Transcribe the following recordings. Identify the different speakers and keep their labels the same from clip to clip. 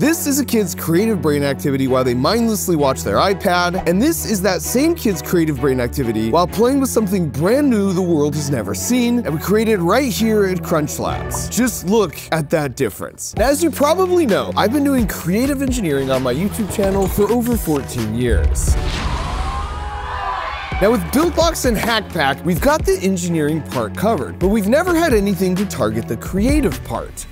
Speaker 1: This is a kid's creative brain activity while they mindlessly watch their iPad, and this is that same kid's creative brain activity while playing with something brand new the world has never seen, and we created right here at Crunch Labs. Just look at that difference. Now, as you probably know, I've been doing creative engineering on my YouTube channel for over 14 years. Now with BuildBox and HackPack, we've got the engineering part covered, but we've never had anything to target the creative part.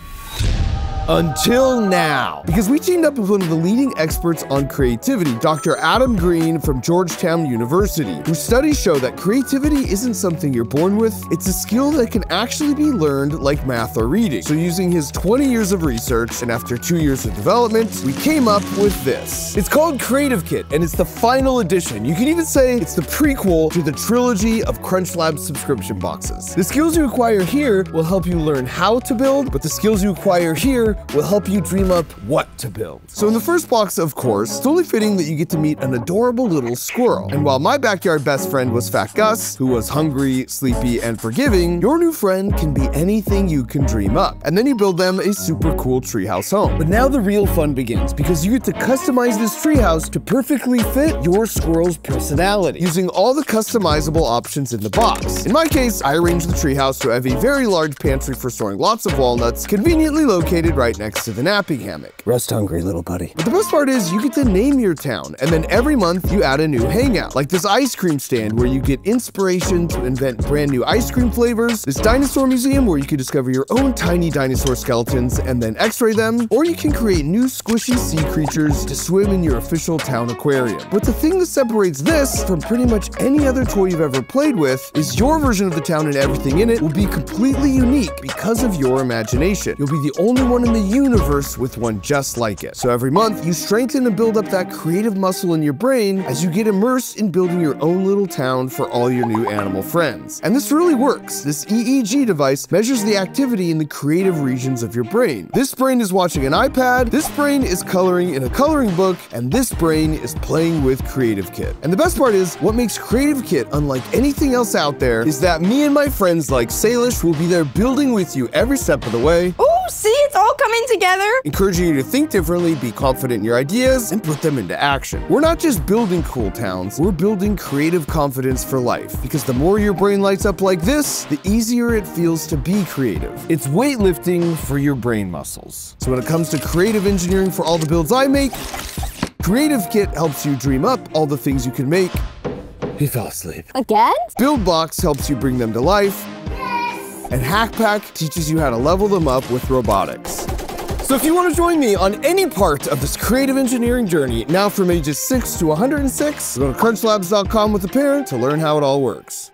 Speaker 1: Until now. Because we teamed up with one of the leading experts on creativity, Dr. Adam Green from Georgetown University, whose studies show that creativity isn't something you're born with, it's a skill that can actually be learned like math or reading. So using his 20 years of research and after two years of development, we came up with this. It's called Creative Kit, and it's the final edition. You can even say it's the prequel to the trilogy of Crunch Labs subscription boxes. The skills you acquire here will help you learn how to build, but the skills you acquire here will help you dream up what to build. So in the first box, of course, it's only fitting that you get to meet an adorable little squirrel. And while my backyard best friend was Fat Gus, who was hungry, sleepy, and forgiving, your new friend can be anything you can dream up. And then you build them a super cool treehouse home. But now the real fun begins, because you get to customize this treehouse to perfectly fit your squirrel's personality, using all the customizable options in the box. In my case, I arranged the treehouse to have a very large pantry for storing lots of walnuts, conveniently located right next to the napping hammock.
Speaker 2: Rest hungry, little buddy.
Speaker 1: But the best part is you get to name your town, and then every month you add a new hangout, like this ice cream stand where you get inspiration to invent brand new ice cream flavors, this dinosaur museum where you can discover your own tiny dinosaur skeletons and then x-ray them, or you can create new squishy sea creatures to swim in your official town aquarium. But the thing that separates this from pretty much any other toy you've ever played with is your version of the town and everything in it will be completely unique because of your imagination. You'll be the only one in the universe with one just like it. So every month, you strengthen and build up that creative muscle in your brain as you get immersed in building your own little town for all your new animal friends. And this really works. This EEG device measures the activity in the creative regions of your brain. This brain is watching an iPad, this brain is coloring in a coloring book, and this brain is playing with Creative Kit. And the best part is, what makes Creative Kit unlike anything else out there is that me and my friends like Salish will be there building with you every step of the way.
Speaker 3: Oh, see, it's all coming together.
Speaker 1: Encouraging you to think differently, be confident in your ideas, and put them into action. We're not just building cool towns, we're building creative confidence for life. Because the more your brain lights up like this, the easier it feels to be creative. It's weightlifting for your brain muscles. So when it comes to creative engineering for all the builds I make, Creative Kit helps you dream up all the things you can make. He fell asleep.
Speaker 3: Again?
Speaker 1: Build BuildBox helps you bring them to life. And HackPack teaches you how to level them up with robotics. So if you want to join me on any part of this creative engineering journey, now from ages 6 to 106, go to crunchlabs.com with a parent to learn how it all works.